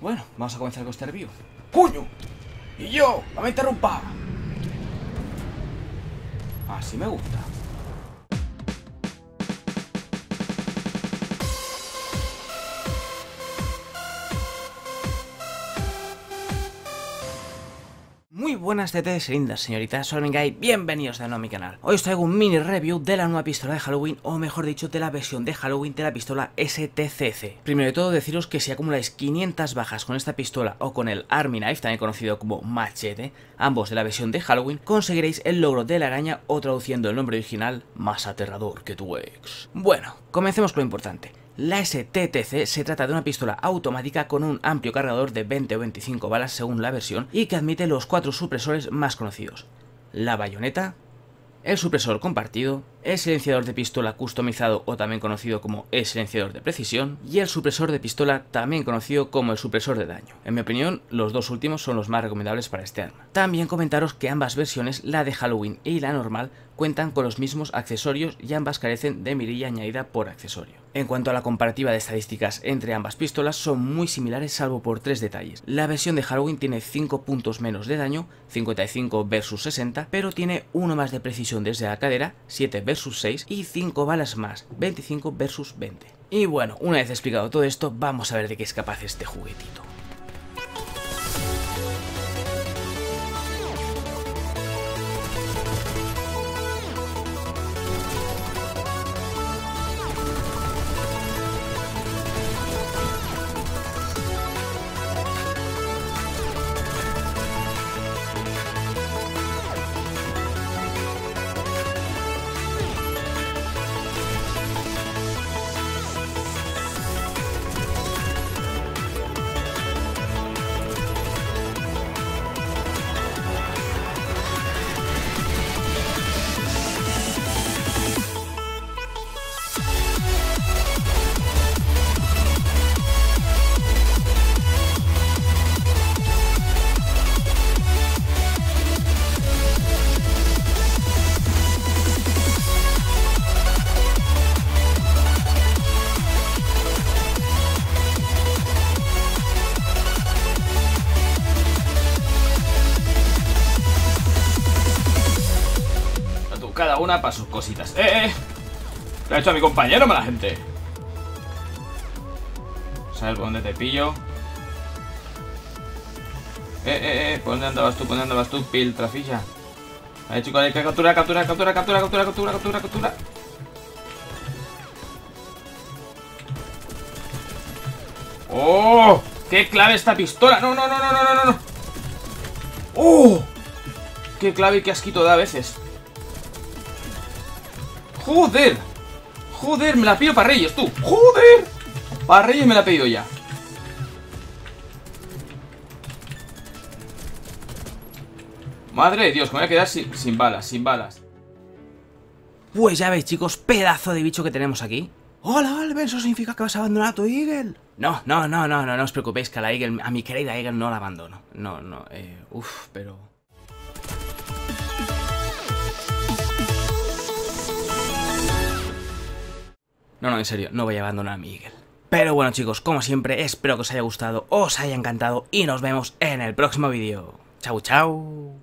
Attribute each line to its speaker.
Speaker 1: Bueno, vamos a comenzar con este review. ¡Coño! ¡Y yo! ¡No me interrumpa! Así me gusta. Muy buenas TTs lindas señoritas, soy Mingay, bienvenidos de nuevo a mi canal. Hoy os traigo un mini review de la nueva pistola de Halloween, o mejor dicho, de la versión de Halloween de la pistola STCC. Primero de todo, deciros que si acumuláis 500 bajas con esta pistola o con el Army Knife, también conocido como Machete, ambos de la versión de Halloween, conseguiréis el logro de la araña o traduciendo el nombre original, más aterrador que tu ex. Bueno, comencemos con lo importante. La STTC se trata de una pistola automática con un amplio cargador de 20 o 25 balas según la versión y que admite los cuatro supresores más conocidos. La bayoneta, el supresor compartido, el silenciador de pistola customizado o también conocido como el silenciador de precisión y el supresor de pistola también conocido como el supresor de daño. En mi opinión, los dos últimos son los más recomendables para este arma. También comentaros que ambas versiones, la de Halloween y la normal, cuentan con los mismos accesorios y ambas carecen de mirilla añadida por accesorio. En cuanto a la comparativa de estadísticas entre ambas pistolas, son muy similares salvo por tres detalles. La versión de Halloween tiene 5 puntos menos de daño, 55 versus 60, pero tiene uno más de precisión desde la cadera, 7 versus 6, y 5 balas más, 25 versus 20. Y bueno, una vez explicado todo esto, vamos a ver de qué es capaz este juguetito. Cada una para sus cositas. ¡Eh, eh! ¿Qué ha hecho a mi compañero, mala gente? ¿Sabes por dónde te pillo? Eh, eh, eh, ¿por dónde andabas tú? ¿Por dónde andabas tú? Piltrafilla. Vale, chicos, hay que capturar, captura, captura, captura, captura, captura, captura, captura. ¡Oh! ¡Qué clave esta pistola! ¡No, no, no, no, no, no, no! ¡Oh! ¡Qué clave y qué asquito da a veces! ¡Joder! ¡Joder! Me la pido para Reyes, tú. ¡Joder! Para Reyes me la he pedido ya. Madre de Dios, me voy a quedar sin, sin balas, sin balas. Pues ya veis, chicos, pedazo de bicho que tenemos aquí. Hola, Alben, ¿eso significa que vas a abandonar a tu Eagle? No, no, no, no, no, no os preocupéis que a la Eagle, a mi querida Eagle no la abandono. No, no, eh, uff, pero... No, no, en serio, no voy a abandonar a Miguel. Pero bueno chicos, como siempre, espero que os haya gustado, os haya encantado y nos vemos en el próximo vídeo. Chau, chau.